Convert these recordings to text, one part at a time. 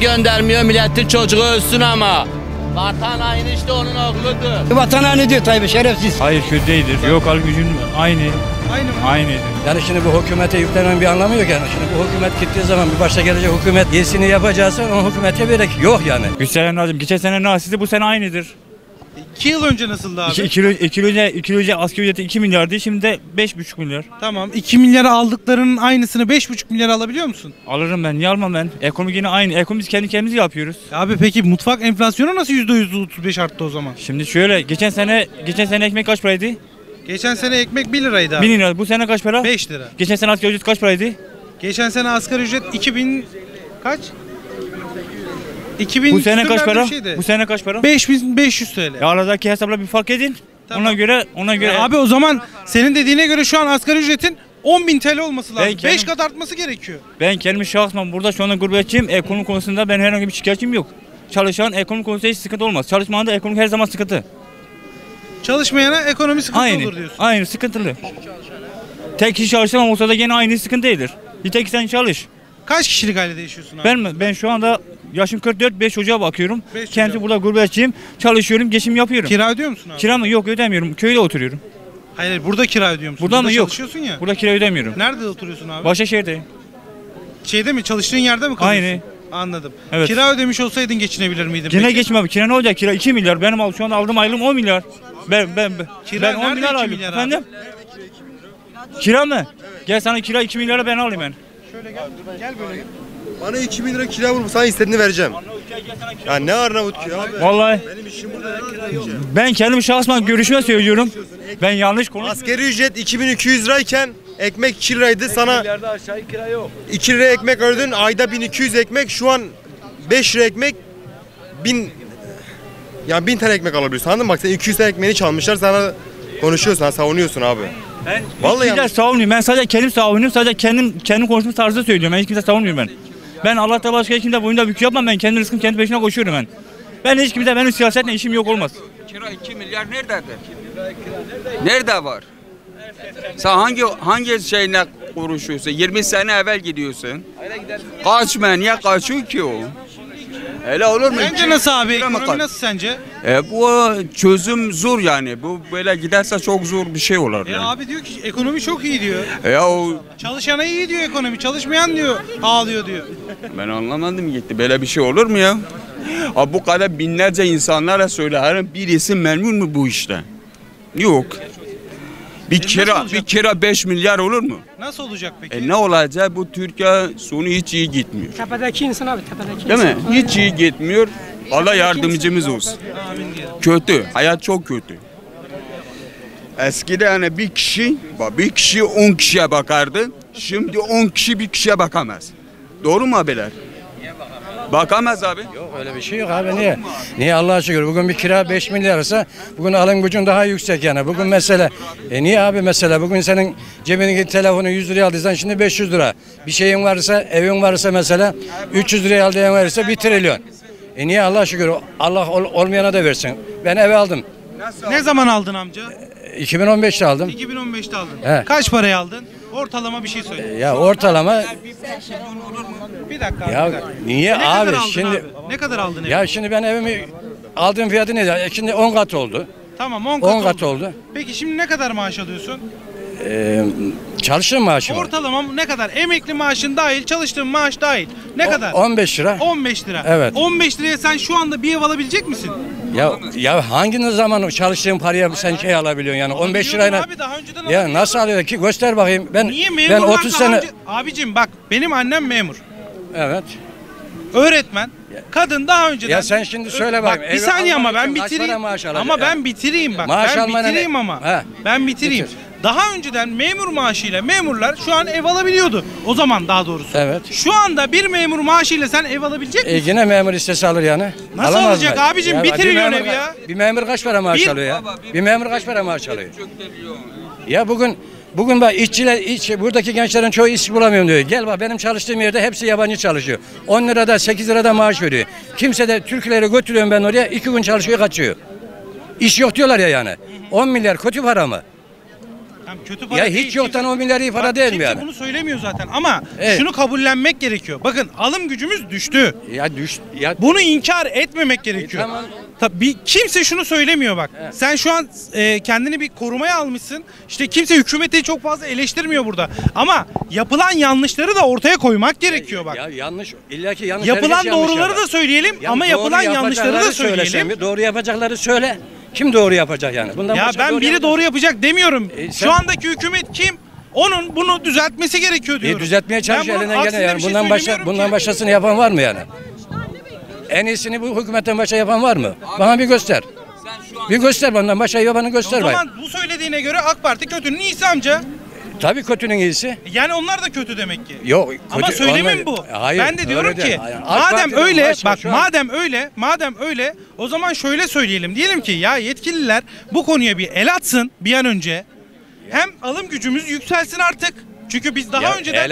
göndermiyor milletin çocuğu ölsün ama. Vatan haini işte onun oğludur. Vatan haini diyor Tayyip şerefsiz. Hayır kötü değildir. Yok al gücün aynı. Aynı mı? Aynıdır. Yani şimdi bu hükümete yüklemenin bir anlamı yok yani. Şimdi bu hükümet gittiği zaman bir başta gelecek hükümet iyisini yapacaksa o hükümete gerek yok yani. Güçlenen lazım. Geçen sene nasıldı bu sene aynıdır. 2 yıl önce nasıldı abi? İki, iki, yıl- iki, yıl önce, iki yıl önce asgari ücreti 2 milyardı şimdi de 5,5 milyar. Tamam 2 milyara aldıklarının aynısını 5,5 milyara alabiliyor musun? Alırım ben niye almam ben? Ekonomi yine aynı. Ekonomi biz kendi kendimiz yapıyoruz. Abi peki mutfak enflasyonu nasıl %135 arttı o zaman? Şimdi şöyle geçen sene geçen sene ekmek kaç paraydı? Geçen sene ekmek 1 liraydı abi. 1000 lira. Bu sene kaç para? 5 lira. Geçen sene asgari ücret kaç paraydı? Geçen sene asgari ücret 2000 kaç? 2000 Bu sene kaç para? Bu sene kaç para? 5500 TL. Ya aradaki hesapla bir fark edin. Tamam. Ona göre ona göre Ya abi o zaman senin dediğine göre şu an asgari ücretin 10.000 TL olması lazım. Ben 5 kendim- kat artması gerekiyor. ben kendimi şahsım burada şu anda gurbetçiyim. Ekonomi konusunda ben herhangi bir şikayetim yok. Çalışan ekonomi konusunda hiç sıkıntı olmaz. Çalışmanın da ekonomi her zaman sıkıntı. Çalışmayana ekonomi sıkıntı Aynı. olur diyorsun. Aynı sıkıntılı. Tek kişi çalışsam olsa da gene aynı sıkıntıydır. Bir tek sen çalış. Kaç kişilik ailede yaşıyorsun abi? Ben mi? Ben şu anda yaşım 44, 5 çocuğa bakıyorum. Beş Kendi çocuğa. burada gurbetçiyim. Çalışıyorum, geçim yapıyorum. Kira ödüyor musun abi? Kira mı? Yok ödemiyorum. Köyde oturuyorum. Hayır, hayır burada kira ödüyor musun? Burada mı? Yok. çalışıyorsun ya. Burada kira ödemiyorum. Nerede oturuyorsun abi? Başakşehir'deyim. Şeyde mi? Çalıştığın yerde mi kalıyorsun? Aynı. Anladım. Evet. Kira ödemiş olsaydın geçinebilir miydin geçim abi. Kira ne olacak? Kira 2 milyar. Benim al- şu anda aldığım aylığım 10 milyar. Ben ben ben, Kira ben 10 nerede milyar 2 alıyorum. Efendim? Kira mı? Gel sana kira 2 milyara ben alayım ben. Bana 2000 lira kira vurup sana istediğini vereceğim. Ya ne Arnavut ki abi? Vallahi Benim işim burada ne kira yiyeceğim? ben kendim şahsman görüşme söylüyorum. Ben yanlış konuşmuyorum. Asgari ücret 2200 lirayken ekmek 2 liraydı sana 2 lira ekmek ödedin ayda 1200 ekmek şu an 5 lira ekmek 1000 ya 1000 tane ekmek alabiliyorsun anladın mı? Bak sen 200 tane ekmeğini çalmışlar sana konuşuyorsun ha savunuyorsun abi. Ben Vallahi hiç kimse yanlış. savunmuyorum. Ben sadece kendim savunuyorum. Sadece kendim kendim konuşma tarzı söylüyorum. Ben hiç kimse savunmuyorum ben. Ben Allah'ta başka hiç kimse boyunda bükü yapmam. Ben kendi rızkım kendi peşine koşuyorum ben. Ben hiç kimse benim siyasetle işim yok olmaz. Kira 2 milyar nerededir? Nerede var? Sen hangi hangi şeyine konuşuyorsun? 20 sene evvel gidiyorsun. Kaçma niye kaçıyor ki o? Öyle olur mu? Bence nasıl abi? Ekonomi nasıl sence? E, bu çözüm zor yani. Bu böyle giderse çok zor bir şey olur E yani. abi diyor ki ekonomi çok iyi diyor. E, ya o Çalışana iyi diyor ekonomi. Çalışmayan diyor ağlıyor diyor. ben anlamadım gitti. Böyle bir şey olur mu ya? Abi bu kadar binlerce insanlara söylerim birisi memnun mu bu işte? Yok. Bir nasıl kira bir kira 5 milyar olur mu? Nasıl olacak peki? E ne olacak? Bu Türkiye sonu hiç iyi gitmiyor. Tepedeki insan abi tepedeki Değil mi? insan. Hiç iyi gitmiyor. Allah yardımcımız olsun. Kötü. Hayat çok kötü. Eskiden hani bir kişi, bak bir kişi 10 kişiye bakardı. Şimdi 10 kişi bir kişiye bakamaz. Doğru mu abiler? Bakamaz abi. Yok öyle bir şey yok abi niye? Niye Allah'a şükür bugün bir kira 5 milyar ise bugün alım gücün daha yüksek yani. Bugün mesela e niye abi mesela bugün senin cebindeki telefonu 100 liraya aldıysan şimdi 500 lira. Bir şeyin varsa evin varsa mesela 300 liraya aldığın varsa 1 trilyon. E niye Allah'a şükür Allah ol- olmayana da versin. Ben eve aldım. Ne zaman aldın amca? 2015'te aldım. 2015'te aldın. He. Kaç paraya aldın? Ortalama bir şey söyle. Ya ortalama Bir dakika ya bir dakika. niye Ne kadar abi aldın şimdi abi? Ne kadar aldın evi? ya şimdi ben evimi aldığım fiyatı ne? E Şimdi 10 kat oldu. Tamam 10 kat, 10 kat oldu. Peki şimdi ne kadar maaş alıyorsun? Ee, çalıştığım maaşım var. Ortalama ne kadar? Emekli maaşın dahil, çalıştığın maaş dahil. Ne kadar? 15 lira. 15 lira. Evet. 15 liraya sen şu anda bir ev alabilecek misin? Ya ya hangi zaman çalıştığın paraya sen şey alabiliyorsun yani 15 Biliyorum lirayla. Abi daha önceden Ya alabiliyordun. nasıl alıyor ki göster bakayım. Ben Niye ben memurlar 30 daha sene önce- Abicim bak benim annem memur. Evet. Öğretmen. Kadın daha önceden. Ya sen şimdi söyle Bak bakayım, bir evi saniye ama ben için kaç bitireyim. maaş alacak Ama ben bitireyim bak. Maaş ben almana ne- bitireyim ama. He. Ben bitireyim. Bitir. Daha önceden memur maaşıyla memurlar şu an ev alabiliyordu. O zaman daha doğrusu. Evet. Şu anda bir memur maaşıyla sen ev alabilecek E, misin? yine memur istese alır yani. Nasıl Alamaz alacak mı? abicim? Bir bir trilyon ev ya. Bir memur kaç para maaş Bir- alıyor ya? Bir memur kaç para maaş alıyor? Ya bugün bugün bak işçiler iş, buradaki gençlerin çoğu iş bulamıyorum diyor. Gel bak benim çalıştığım yerde hepsi yabancı çalışıyor. 10 lirada 8 lirada maaş veriyor. Kimse de Türkleri götürüyorum ben oraya 2 gün çalışıyor kaçıyor. İş yok diyorlar ya yani. 10 milyar kötü para mı? Tamam, kötü para Ya hiç yoktan kimse- 10 milyar iyi para Bak, değil mi kimse yani? bunu söylemiyor zaten ama Evet. şunu kabullenmek gerekiyor. Bakın alım gücümüz düştü. Ya düş ya Bunu inkar etmemek gerekiyor. E, tamam. Tabii kimse şunu söylemiyor bak. Sen şu an e, kendini bir korumaya almışsın. İşte kimse hükümeti çok fazla eleştirmiyor burada. Ama yapılan yanlışları da ortaya koymak gerekiyor bak. ya yanlış illaki yanlış yapılan yanlış doğruları yapar. da söyleyelim Ya ama yapılan yanlışları da söyleyelim. bir, Doğru yapacakları söyle. Kim doğru yapacak yani? Bundan Ya ben biri yapacak- doğru yapacak demiyorum. E, sen- Şu andaki hükümet kim? Onun bunu düzeltmesi gerekiyor diyorum. E, düzeltmeye çalışıyor elinden gene yani. şey bundan başka bundan ki. başkasını yapan var mı yani? En iyisini bu hükümetten başka yapan var mı? Bana bir göster. Bir göster bundan başka yapanı O göster bana. zaman bu söylediğine göre AK Parti kötünün iyisi amca. Tabii kötünün iyisi. Yani onlar da kötü demek ki. Yok. Ama kötü- söylemim onlar- bu. Hayır, ben de diyorum ki. Hayır. AK madem öyle bak madem öyle madem öyle o zaman şöyle söyleyelim. Diyelim ki ya yetkililer bu konuya bir el atsın bir an önce. Hem alım gücümüz yükselsin artık. Çünkü biz daha Ya önceden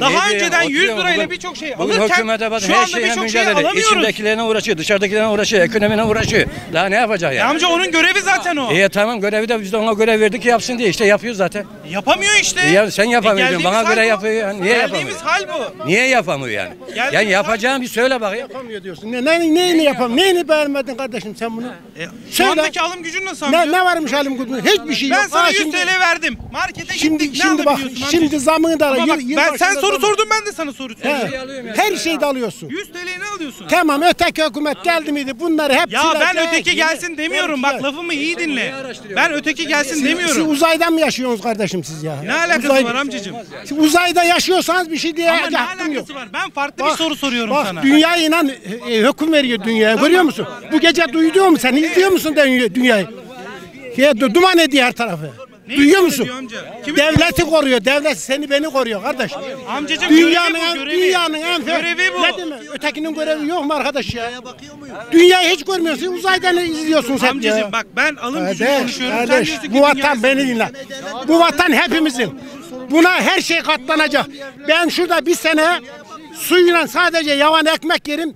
daha önceden yani? 100 Oturuyor lirayla birçok şey Bugün alırken hükümete bakın şu her anda birçok şey alamıyoruz. İçindekilerine uğraşıyor, dışarıdakilerine uğraşıyor, ekonomine uğraşıyor. Daha ne yapacak Ya yani? amca onun görevi zaten o. İyi tamam görevi de biz de ona görev verdik ki yapsın diye işte yapıyor zaten. Yapamıyor işte. E ya sen yapamıyorsun, geldiğimiz bana göre bu. yapıyor ya. Niye Geldiğimiz hal bu. Niye yapamıyor yani? Geldi yani yapacağım bir söyle bakayım. yapamıyor diyorsun. Ne, ne, neyini yapam? Neyini beğenmedin kardeşim sen bunu? E, şu Söyle. andaki alım gücün nasıl amca? Ne, ne varmış halim gücüm? Hiçbir şey yok. Ben sana Aa, 100 şimdi- TL verdim. Markete Şimdi gittik. şimdi ne bak alabiliyorsun amcacığım? Şimdi zamını da al. Ama bak, Yıl- ben, sen yılbaşında soru zam- sordun ben de sana soru He, soruyorum. Her şeyi de alıyorsun. 100 TL'ye ne alıyorsun? Tamam öteki hükümet geldi miydi bunları hep Ya ben öteki gelsin demiyorum. Bak lafımı iyi dinle. Ben öteki gelsin Siz demiyorum. uzaydan mı yaşıyorsunuz kardeşim siz ya? Ne alakası Uzay- var amcacığım? Siz uzayda yaşıyorsanız bir şey diye Ama ne hakkım yok. alakası var? Ben farklı bir soru soruyorum bak, sana. dünya inan e, e, hüküm veriyor dünyaya. Görüyor musun? Bu gece duyuyor musun? Sen izliyor musun dünya- dünyayı? Ya, du- duman ediyor her tarafı. Duyuyor musun? Devleti koruyor. Devlet seni beni koruyor kardeş. Amcacığım Dünyanın görevi bu, en, görevi. dünyanın en Görevi bu. Ne demek? Ötekinin görevi yok mu arkadaş ya? Dünyayı hiç görmüyorsun. Uzaydan izliyorsun sen Amcacığım ya. bak ben alım gücünü Kardeş, konuşuyorum. Kardeş, bu vatan beni dinle. Bu vatan hepimizin. Buna her şey katlanacak. Ben şurada bir sene suyla sadece yavan ekmek yerim.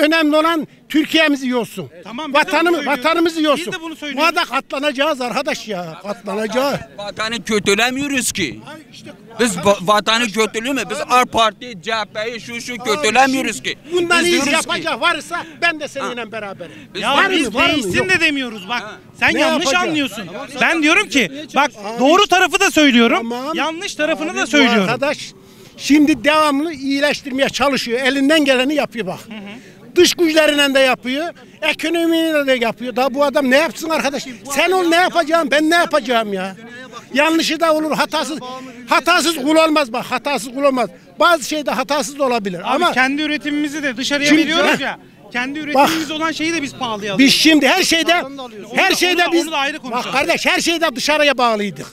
Önemli olan Türkiye'mizi yiyorsun. Tamam, biz söylüyoruz. vatanımızı Biz yiyorsun. de bunu söylüyoruz. Buna da katlanacağız arkadaş ya. Katlanacağız. Vatanı kötülemiyoruz ki. Biz va- vatanı kötülüyor Biz AK Parti, CHP'yi şu şu kötülemiyoruz ki. Bundan Biz iyi diyoruz ki, yapacak varsa ben de seninle beraberim. Ya Var biz var mı? değilsin Yok. de demiyoruz bak. Sen Ne yanlış yapacağız? anlıyorsun. Ben diyorum ki bak doğru tarafı da söylüyorum. Tamam. Yanlış tarafını Abi da bu söylüyorum. Arkadaş şimdi devamlı iyileştirmeye çalışıyor. Elinden geleni yapıyor bak. Dış güçleriyle de yapıyor. Ekonomiyle de yapıyor. Daha bu adam ne yapsın arkadaş? Sen ol ne yapacağım? Ben ne yapacağım ya? Yanlışı da olur, hatasız. Hatasız kul olmaz bak. Hatasız kul olmaz. Bazı şeyde hatasız da olabilir. Abi Ama kendi üretimimizi de dışarıya Şimdi- veriyoruz ya. Kendi üretimimiz olan şeyi de biz pahalıya alıyoruz. biz şimdi her şeyde her şeyde onu biz onu ayrı bak kardeş her şeyde dışarıya bağlıydık.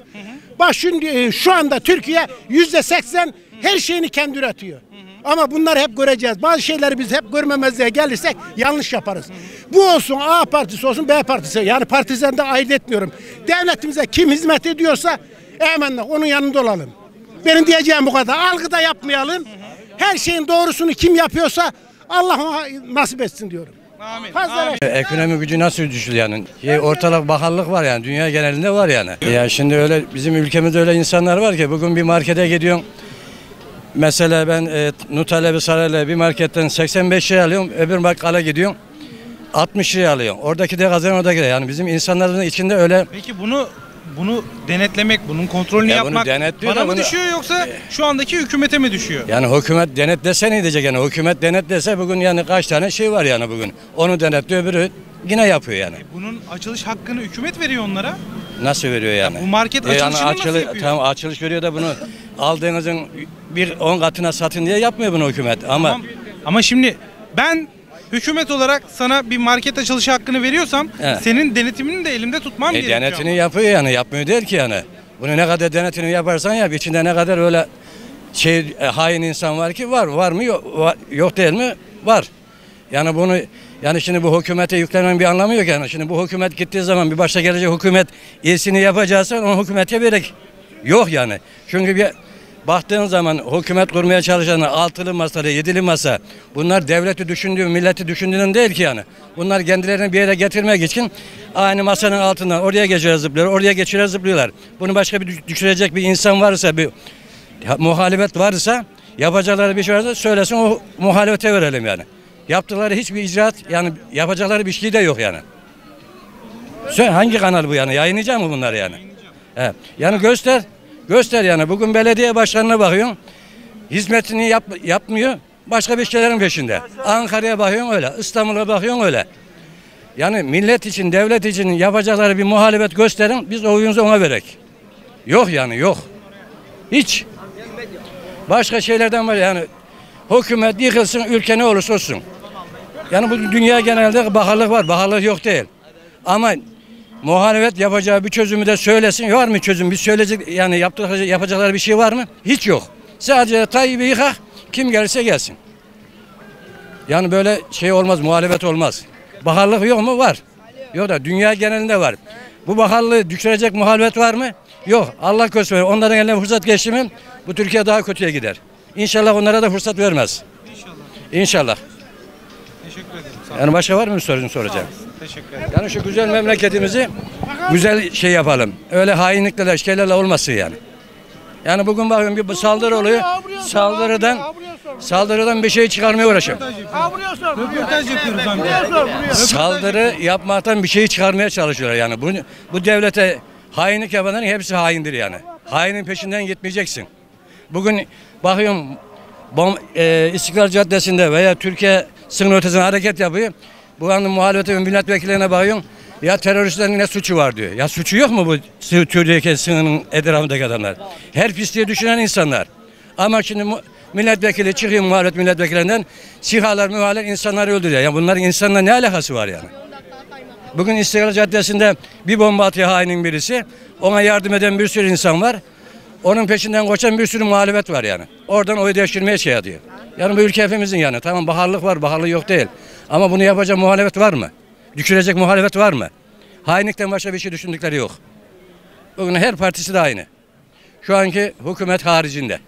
Bak şimdi e, şu anda Türkiye yüzde seksen her şeyini kendi üretiyor. Ama bunları hep göreceğiz. Bazı şeyleri biz hep görmemezliğe gelirsek yanlış yaparız. Bu olsun A partisi olsun B partisi. Yani partizan da ayırt etmiyorum. Devletimize kim hizmet ediyorsa hemen onun yanında olalım. Benim diyeceğim bu kadar. Algıda yapmayalım. Her şeyin doğrusunu kim yapıyorsa Allah ona nasip etsin diyorum. Amin. Fazla Amin. Ekonomi gücü nasıl düştü yani? Şey, ortalık bakallık var yani. Dünya genelinde var yani. Ya şimdi öyle bizim ülkemizde öyle insanlar var ki bugün bir markete gidiyorsun. Mesela ben e, Nutella bir sarayla bir marketten 85 liraya alıyorum. Öbür bakkala gidiyorsun. 60 liraya alıyorum. Oradaki de kazan oradaki de. Yani bizim insanların içinde öyle Peki bunu bunu denetlemek, bunun kontrolünü Ya bunu yapmak denetliyor bana mı bunu- düşüyor yoksa şu andaki hükümete mi düşüyor? yani hükümet denetlese ne diyecek yani? Hükümet denetlese bugün yani kaç tane şey var yani bugün. Onu denetliyor öbürü yine yapıyor yani. Bunun açılış hakkını hükümet veriyor onlara. Nasıl veriyor yani? bu market açılışını nasıl açılı- yapıyor? Tamam açılış veriyor da bunu aldığınızın bir on katına satın diye yapmıyor bunu hükümet. Ama Tamam. Ama şimdi ben hükümet olarak sana bir market açılışı hakkını veriyorsam Evet. senin denetimini de elimde tutmam e, gerekiyor. denetini yapıyor yani yapmıyor değil ki yani. Bunu ne kadar denetini yaparsan yap içinde ne kadar öyle şey e, hain insan var ki var var mı yok, var- yok değil mi var. Yani bunu yani şimdi bu hükümete yüklemenin bir anlamı yok yani. Şimdi bu hükümet gittiği zaman bir başta gelecek hükümet iyisini yapacaksa o hükümete verek yok yani. Çünkü bir baktığın zaman hükümet kurmaya çalışanlar altılı masa, yedili masa bunlar devleti düşündüğü, milleti düşündüğünün değil ki yani. Bunlar kendilerini bir yere getirmek için aynı masanın altından oraya geçiyor zıplıyor, oraya geçiyor zıplıyorlar. Bunu başka bir düş- düşürecek bir insan varsa, bir muhalefet varsa, yapacakları bir şey varsa söylesin o muhalefete verelim yani. Yaptıkları hiçbir icraat yani yapacakları bir şey de yok yani. Sen hangi kanal bu yani? Yayınlayacak mı bunları yani? He. Yani göster. Göster yani. Bugün belediye başkanına bakıyorsun. Hizmetini yap, yapmıyor. Başka bir şeylerin peşinde. Ankara'ya bakıyorsun öyle. İstanbul'a bakıyorsun öyle. Yani millet için, devlet için yapacakları bir muhalefet gösterin. Biz oyunuzu ona verek. Yok yani yok. Hiç. Başka şeylerden var yani. Hükümet yıkılsın, ülke ne olursa olsun. Yani bu dünya genelde baharlık var. Baharlık yok değil. Ama muhalefet yapacağı bir çözümü de söylesin. Var mı çözüm? Bir söyleyecek yani yaptıkları, yapacakları bir şey var mı? Hiç yok. Sadece Tayyip'i yıkak. Kim gelirse gelsin. Yani böyle şey olmaz, muhalefet olmaz. Baharlık yok mu? Var. Yok da dünya genelinde var. Bu baharlığı düşürecek muhalefet var mı? Yok. Allah göstermesin. Onların eline fırsat geçti mi bu Türkiye daha kötüye gider. İnşallah onlara da fırsat vermez. İnşallah. İnşallah. Teşekkür ederim. Yani başka var mı sorun soracağım? Teşekkür ederim. Yani şu güzel memleketimizi güzel şey yapalım. Öyle hainlikle, şeylerle olmasın yani. Yani bugün bakın bir saldırı oluyor. Saldırıdan saldırıdan bir şey çıkarmaya uğraşıyor. Röportaj yapıyoruz amca. Saldırı yapmaktan bir şey çıkarmaya çalışıyorlar yani. Bu, bu devlete hainlik yapanların hepsi haindir yani. Hainin peşinden gitmeyeceksin. Bugün bakıyorum bom, e, İstiklal Caddesi'nde veya Türkiye sınır ötesine hareket yapıyor. Bu anda muhalefetin milletvekillerine bakıyorum. Ya teröristlerin ne suçu var diyor. Ya suçu yok mu bu sı- Türkiye sınırının etrafındaki adamlar? Her pisliği düşünen insanlar. Ama şimdi milletvekili çıkıyor muhalefet milletvekillerinden sihalar mühaler insanları öldürüyor. Ya bunların insanla ne alakası var yani? Bugün İstiklal Caddesi'nde bir bomba atıyor hainin birisi. Ona yardım eden bir sürü insan var. Onun peşinden koşan bir sürü muhalefet var yani. Oradan oy değiştirmeye şey atıyor. Yani bu ülke hepimizin yani. Tamam baharlık var, baharlık yok değil. Ama bunu yapacak muhalefet var mı? Düşürecek muhalefet var mı? Hainlikten başka bir şey düşündükleri yok. Bugün her partisi de aynı. Şu anki hükümet haricinde.